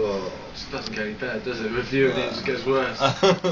Oh. It doesn't get any better, does it? Reviewing it just gets worse.